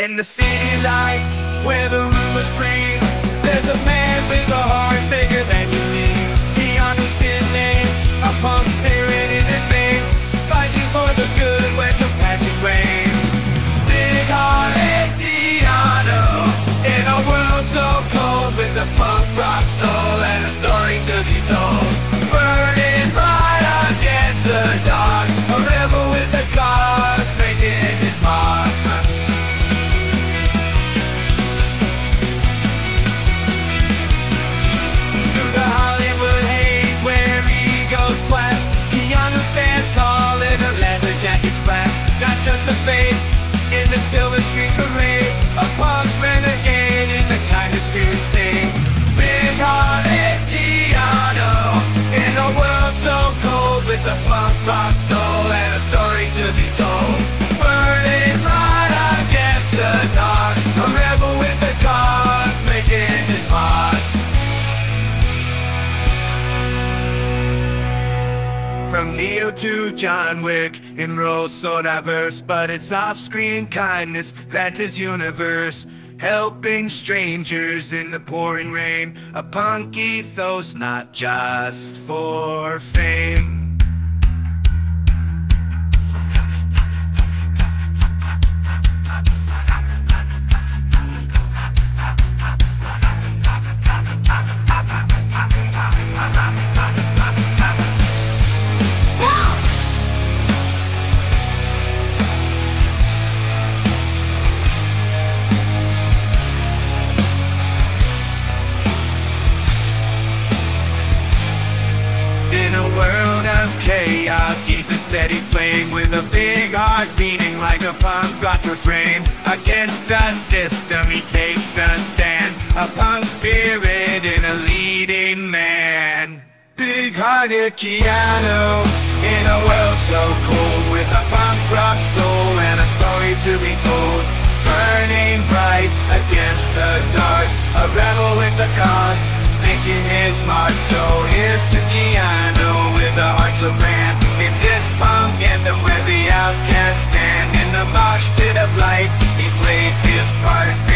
In the city lights, where the rumors breathe There's a man with a in the silver screen parade A punk renegade in the kindest crusade Big-hearted Keanu In a world so cold with a punk rock soul And a story to be told From Neo to John Wick, in roles so diverse, but it's off-screen kindness that's his universe. Helping strangers in the pouring rain, a punk ethos not just for fame. World of chaos, he's a steady flame with a big heart beating like a punk rock refrain. Against the system, he takes a stand. A punk spirit in a leading man. Big-hearted Keanu in a world so cold with a punk rock soul and a story to be told. Burning bright against the dark, a rebel with a cause making his mark. So here's to Keanu This fight.